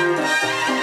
Música